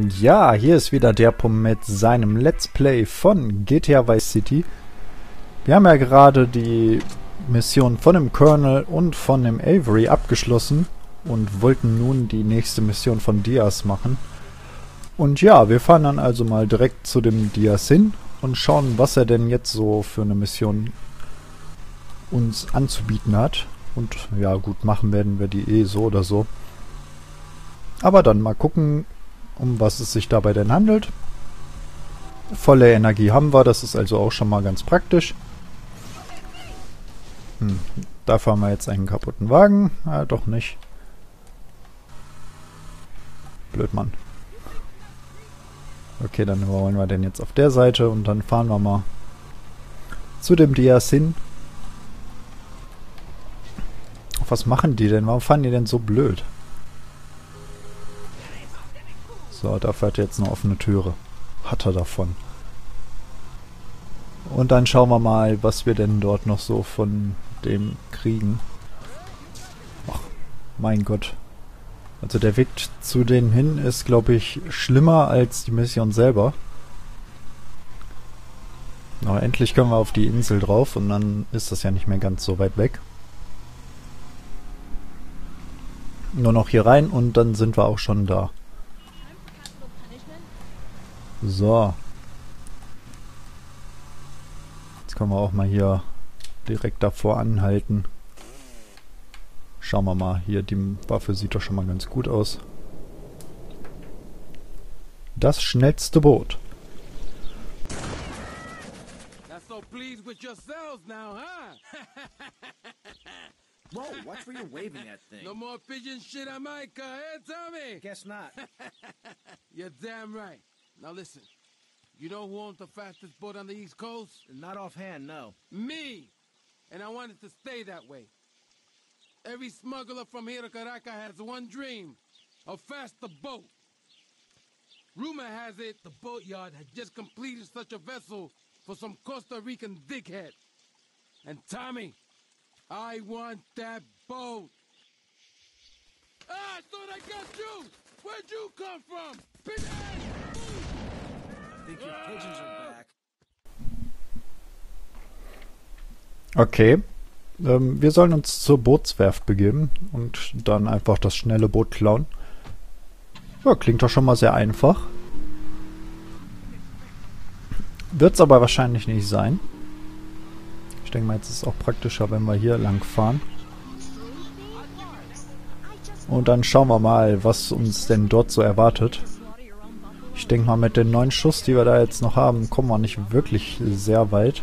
Ja, hier ist wieder der Punkt mit seinem Let's Play von GTA Vice City. Wir haben ja gerade die Mission von dem Colonel und von dem Avery abgeschlossen und wollten nun die nächste Mission von Diaz machen. Und ja, wir fahren dann also mal direkt zu dem Diaz hin und schauen, was er denn jetzt so für eine Mission uns anzubieten hat. Und ja, gut, machen werden wir die eh so oder so. Aber dann mal gucken, um was es sich dabei denn handelt. Volle Energie haben wir, das ist also auch schon mal ganz praktisch. Hm, dafür haben wir jetzt einen kaputten Wagen. Ah, doch nicht. Blöd, Mann. Okay, dann wollen wir den jetzt auf der Seite und dann fahren wir mal zu dem Dias hin. Was machen die denn? Warum fahren die denn so blöd? So, dafür hat er jetzt eine offene Türe. Hat er davon. Und dann schauen wir mal, was wir denn dort noch so von dem kriegen. Ach, mein Gott. Also der Weg zu denen hin ist, glaube ich, schlimmer als die Mission selber. Aber endlich können wir auf die Insel drauf und dann ist das ja nicht mehr ganz so weit weg. Nur noch hier rein und dann sind wir auch schon da. So. Jetzt können wir auch mal hier direkt davor anhalten. Schauen wir mal. Hier, die Waffe sieht doch schon mal ganz gut aus. Das schnellste Boot. Whoa, watch where you're waving that thing. no more pigeon shit on Micah, eh, Tommy? Guess not. You're damn right. Now listen, you know who owns the fastest boat on the East Coast? Not offhand, no. Me! And I want it to stay that way. Every smuggler from here to Caracas has one dream a faster boat. Rumor has it the boatyard had just completed such a vessel for some Costa Rican dickhead. And Tommy, I want that boat. Ah, I thought I got you! Where'd you come from? Pigeon! Okay. Ähm, wir sollen uns zur Bootswerft begeben und dann einfach das schnelle Boot klauen. Ja, klingt doch schon mal sehr einfach. Wird es aber wahrscheinlich nicht sein. Ich denke mal, jetzt ist es auch praktischer, wenn wir hier lang fahren. Und dann schauen wir mal, was uns denn dort so erwartet. Ich denke mal, mit den neuen Schuss, die wir da jetzt noch haben, kommen wir nicht wirklich sehr weit.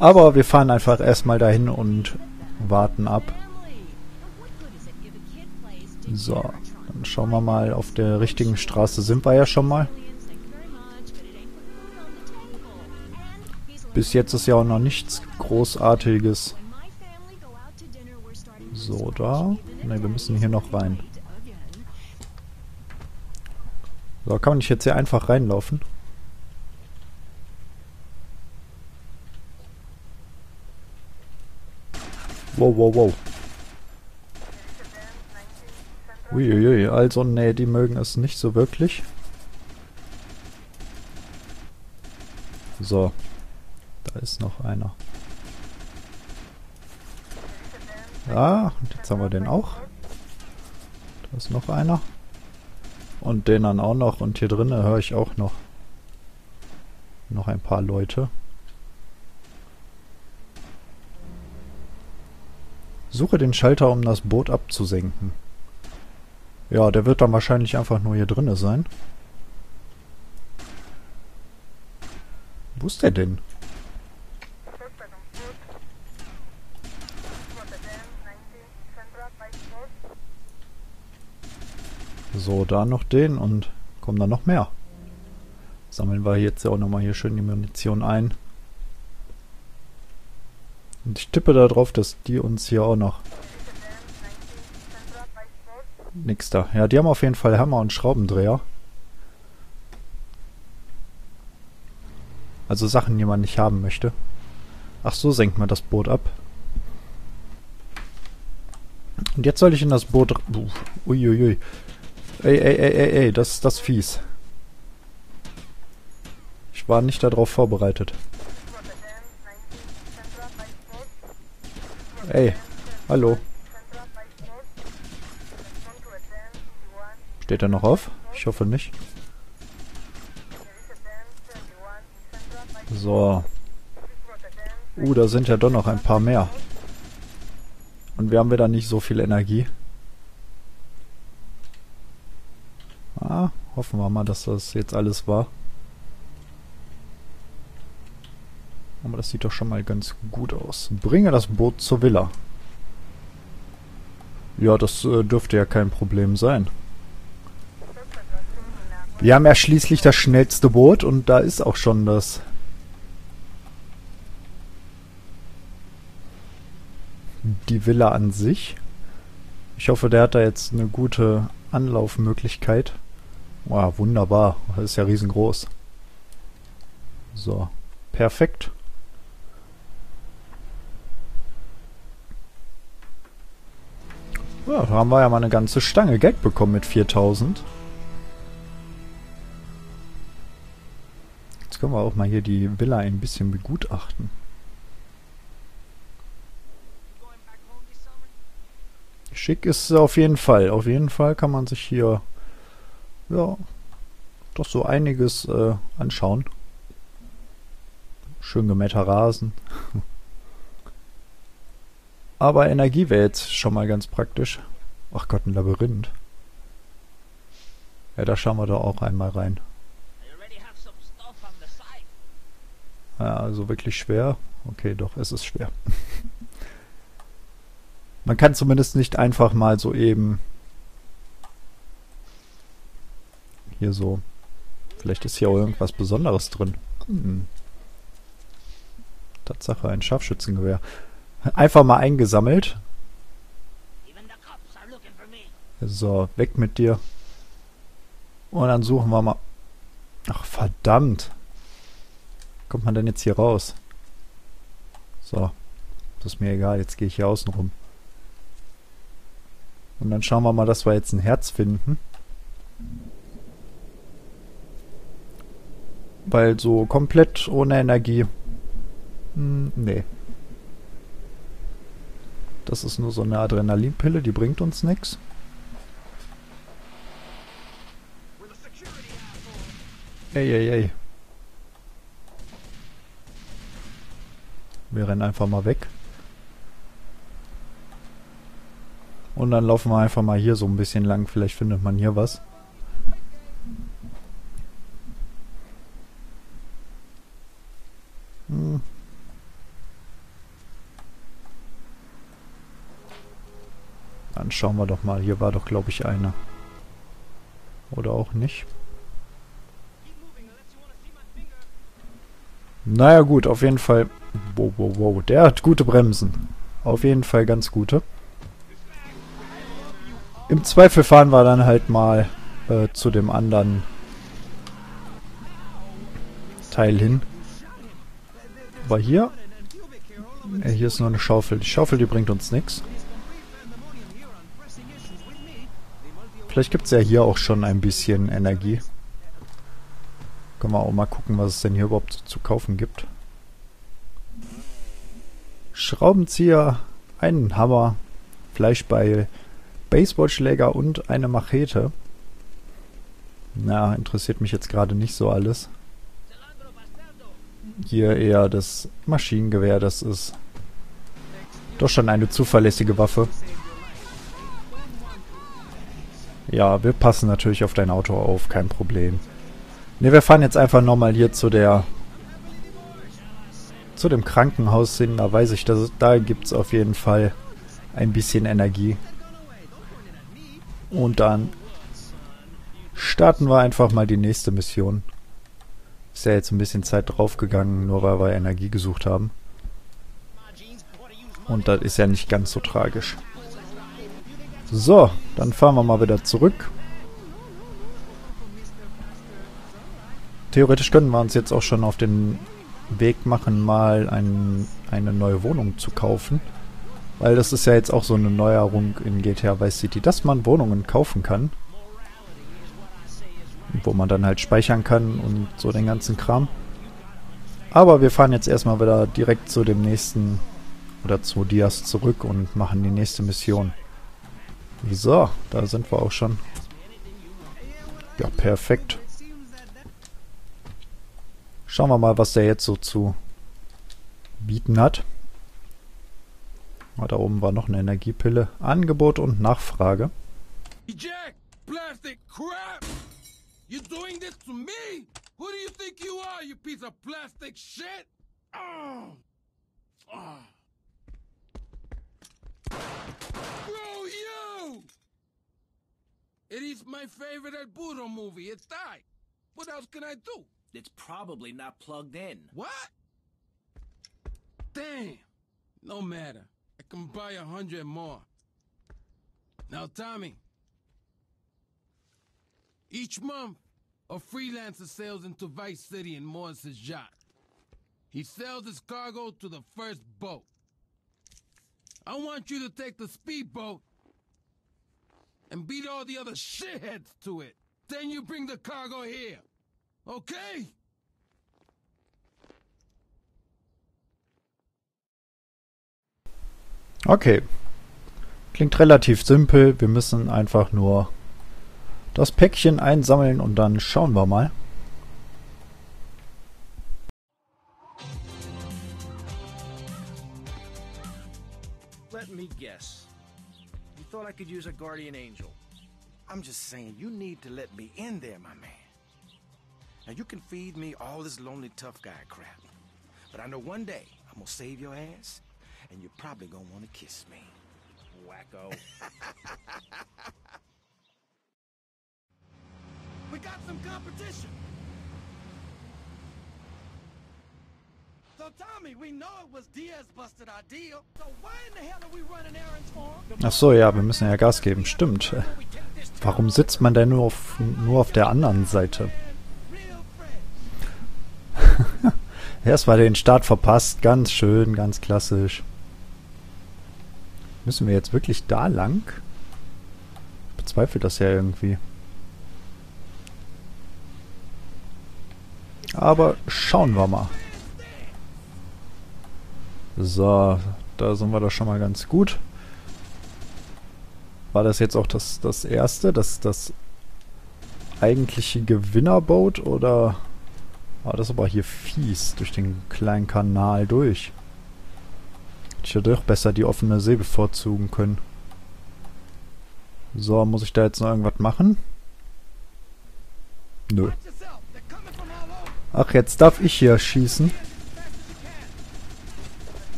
Aber wir fahren einfach erstmal dahin und warten ab. So, dann schauen wir mal. Auf der richtigen Straße sind wir ja schon mal. Bis jetzt ist ja auch noch nichts Großartiges. So, da. Ne, wir müssen hier noch rein. So, kann man nicht jetzt hier einfach reinlaufen? Wow, wow, wow. Uiuiui, also nee, die mögen es nicht so wirklich. So. Da ist noch einer. Ja, und jetzt haben wir den auch. Da ist noch einer. Und den dann auch noch. Und hier drinnen höre ich auch noch. Noch ein paar Leute. Suche den Schalter, um das Boot abzusenken. Ja, der wird dann wahrscheinlich einfach nur hier drinne sein. Wo ist der denn? So, da noch den und kommen dann noch mehr. Sammeln wir jetzt ja auch nochmal hier schön die Munition ein. Und ich tippe darauf, dass die uns hier auch noch... Nix da. Ja, die haben auf jeden Fall Hammer und Schraubendreher. Also Sachen, die man nicht haben möchte. Ach so, senkt man das Boot ab. Und jetzt soll ich in das Boot... Uiuiui. Ey, ey, ey, ey, ey, das ist das fies. Ich war nicht darauf vorbereitet. Ey, hallo. Steht er noch auf? Ich hoffe nicht. So. Uh, da sind ja doch noch ein paar mehr. Und wir haben wieder nicht so viel Energie. Ah, hoffen wir mal, dass das jetzt alles war. Aber das sieht doch schon mal ganz gut aus. Bringe das Boot zur Villa. Ja, das äh, dürfte ja kein Problem sein. Wir haben ja schließlich das schnellste Boot und da ist auch schon das die Villa an sich. Ich hoffe, der hat da jetzt eine gute Anlaufmöglichkeit. Wow, wunderbar. Das ist ja riesengroß. So, perfekt. Ja, da haben wir ja mal eine ganze Stange Geld bekommen mit 4000. Jetzt können wir auch mal hier die Villa ein bisschen begutachten. Schick ist auf jeden Fall. Auf jeden Fall kann man sich hier ja doch so einiges äh, anschauen. Schön gemähter Rasen. Aber Energie wäre jetzt schon mal ganz praktisch. Ach Gott, ein Labyrinth. Ja, da schauen wir doch auch einmal rein. Ja, also wirklich schwer. Okay, doch, es ist schwer. Man kann zumindest nicht einfach mal so eben hier so. Vielleicht ist hier auch irgendwas Besonderes drin. Hm. Tatsache, ein Scharfschützengewehr. Einfach mal eingesammelt. So, weg mit dir. Und dann suchen wir mal... Ach, verdammt. Kommt man denn jetzt hier raus? So. Das ist mir egal, jetzt gehe ich hier außen rum. Und dann schauen wir mal, dass wir jetzt ein Herz finden. Weil so komplett ohne Energie... Hm, nee. Das ist nur so eine Adrenalinpille, die bringt uns nichts. Ey, ey, ey. Wir rennen einfach mal weg. Und dann laufen wir einfach mal hier so ein bisschen lang. Vielleicht findet man hier was. Dann schauen wir doch mal. Hier war doch, glaube ich, eine. Oder auch nicht. Naja gut, auf jeden Fall. Wow, wow, wow. Der hat gute Bremsen. Auf jeden Fall ganz gute. Im Zweifel fahren wir dann halt mal äh, zu dem anderen Teil hin. Aber hier... Äh, hier ist nur eine Schaufel. Die Schaufel, die bringt uns nichts. Vielleicht gibt es ja hier auch schon ein bisschen Energie. Können wir auch mal gucken, was es denn hier überhaupt zu kaufen gibt. Schraubenzieher, einen Hammer, Fleischbeil, Baseballschläger und eine Machete. Na, interessiert mich jetzt gerade nicht so alles. Hier eher das Maschinengewehr, das ist doch schon eine zuverlässige Waffe. Ja, wir passen natürlich auf dein Auto auf, kein Problem. Ne, wir fahren jetzt einfach nochmal hier zu der zu dem Krankenhaus hin. Da weiß ich, dass da es auf jeden Fall ein bisschen Energie. Und dann starten wir einfach mal die nächste Mission. Ist ja jetzt ein bisschen Zeit draufgegangen, nur weil wir Energie gesucht haben. Und das ist ja nicht ganz so tragisch. So, dann fahren wir mal wieder zurück. Theoretisch können wir uns jetzt auch schon auf den Weg machen, mal ein, eine neue Wohnung zu kaufen. Weil das ist ja jetzt auch so eine Neuerung in GTA Vice City, dass man Wohnungen kaufen kann. wo man dann halt speichern kann und so den ganzen Kram. Aber wir fahren jetzt erstmal wieder direkt zu dem nächsten oder zu Dias zurück und machen die nächste Mission. So, da sind wir auch schon. Ja, perfekt. Schauen wir mal, was der jetzt so zu bieten hat. Ah, da oben war noch eine Energiepille. Angebot und Nachfrage. Jack, plastic crap! You're doing this to me? Who do you think you are, you piece of plastic shit? Oh. My favorite El Burro movie. It's tight. What else can I do? It's probably not plugged in. What? Damn. No matter. I can buy a hundred more. Now, Tommy. Each month, a freelancer sails into Vice City in Morris's yacht. He sells his cargo to the first boat. I want you to take the speedboat and beat all the other shitheads to it. Then you bring the cargo here. Okay? Okay. Klingt relativ simpel. Wir müssen einfach nur das Päckchen einsammeln und dann schauen wir mal. You thought I could use a guardian angel. I'm just saying, you need to let me in there, my man. Now, you can feed me all this lonely tough guy crap. But I know one day I'm gonna save your ass, and you're probably gonna wanna kiss me. Wacko. We got some competition! Ach so, ja, wir müssen ja Gas geben. Stimmt. Warum sitzt man denn nur auf, nur auf der anderen Seite? Erstmal den Start verpasst. Ganz schön, ganz klassisch. Müssen wir jetzt wirklich da lang? Ich bezweifle das ja irgendwie. Aber schauen wir mal. So, da sind wir doch schon mal ganz gut. War das jetzt auch das, das erste, das, das eigentliche Gewinnerboot oder war das aber hier fies durch den kleinen Kanal durch? Hätte ich ja doch besser die offene See bevorzugen können. So, muss ich da jetzt noch irgendwas machen? Nö. Ach, jetzt darf ich hier schießen.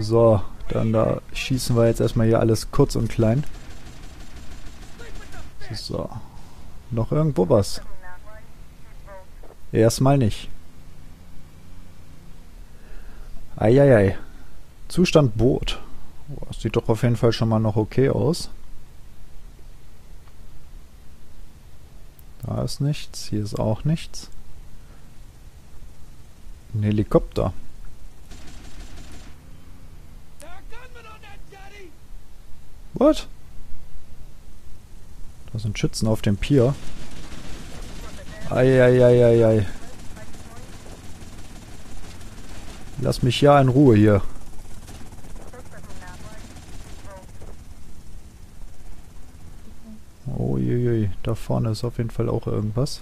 So, dann da schießen wir jetzt erstmal hier alles kurz und klein. So. Noch irgendwo was? Erstmal nicht. Eieiei. Zustand Boot. Oh, das sieht doch auf jeden Fall schon mal noch okay aus. Da ist nichts, hier ist auch nichts. Ein Helikopter. There are gunmen on that jetty. What? Da sind Schützen auf dem Pier. Eieieiei. Lass mich ja in Ruhe hier. Uiuiui, da vorne ist auf jeden Fall auch irgendwas.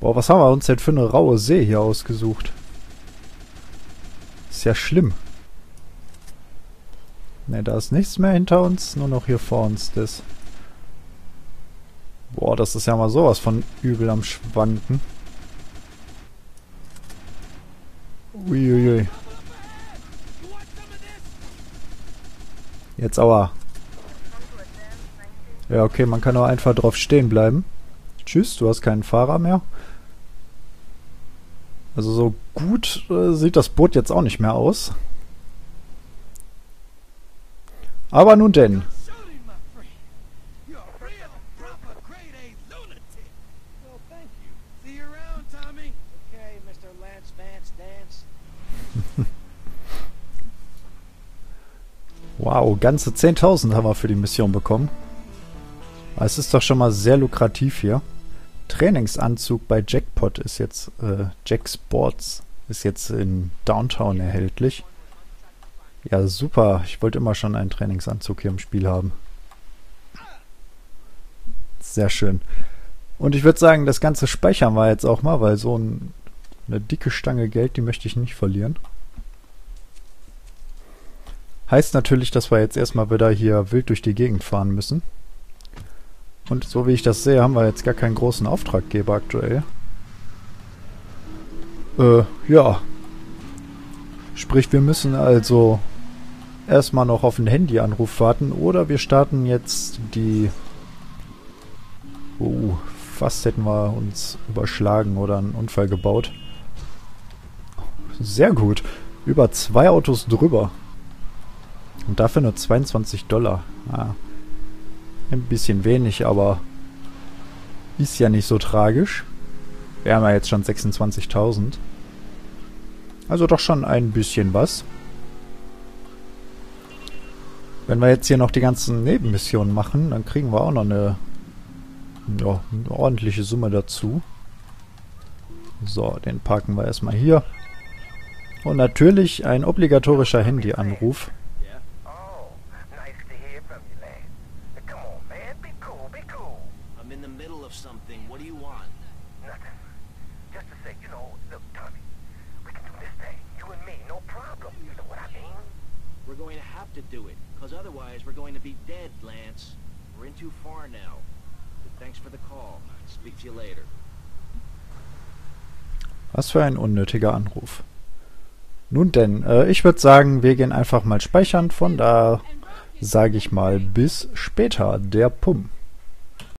Boah, was haben wir uns denn für eine raue See hier ausgesucht? Ist ja schlimm. Ne, da ist nichts mehr hinter uns, nur noch hier vor uns das. Boah, das ist ja mal sowas von übel am Schwanken. Uiuiui. Jetzt aber. Ja, okay, man kann auch einfach drauf stehen bleiben. Tschüss, du hast keinen Fahrer mehr. Also so gut äh, sieht das Boot jetzt auch nicht mehr aus. Aber nun denn. Shooting, my friend. You're a real, proper, grade A lunatic. Well, thank you. See you around, Tommy. Okay, Mr. Lance Vance Dance. Wow, ganze 10.000 haben wir für die Mission bekommen. Es ist doch schon mal sehr lukrativ hier. Trainingsanzug bei Jackpot ist jetzt, äh, Jack Sports ist jetzt in Downtown erhältlich. Ja, super. Ich wollte immer schon einen Trainingsanzug hier im Spiel haben. Sehr schön. Und ich würde sagen, das Ganze speichern wir jetzt auch mal, weil so ein, eine dicke Stange Geld, die möchte ich nicht verlieren. Heißt natürlich, dass wir jetzt erstmal wieder hier wild durch die Gegend fahren müssen. Und so wie ich das sehe, haben wir jetzt gar keinen großen Auftraggeber aktuell. Äh, ja. Sprich, wir müssen also erstmal noch auf einen Handyanruf warten oder wir starten jetzt die... Oh, fast hätten wir uns überschlagen oder einen Unfall gebaut. Sehr gut. Über zwei Autos drüber. Und dafür nur 22 Dollar. Ah, ein bisschen wenig, aber ist ja nicht so tragisch. Wir haben ja jetzt schon 26.000. Also doch schon ein bisschen was. Wenn wir jetzt hier noch die ganzen Nebenmissionen machen, dann kriegen wir auch noch eine, ja, eine ordentliche Summe dazu. So, den parken wir erstmal hier. Und natürlich ein obligatorischer Handyanruf. We're going to have to do it, because otherwise we're going to be dead, Lance. We're in too far now. But thanks for the call. Speak to you later. Was für ein unnötiger Anruf. Nun denn, äh, ich würde sagen, wir gehen einfach mal speichern. Von da sage ich mal bis später, der Pum.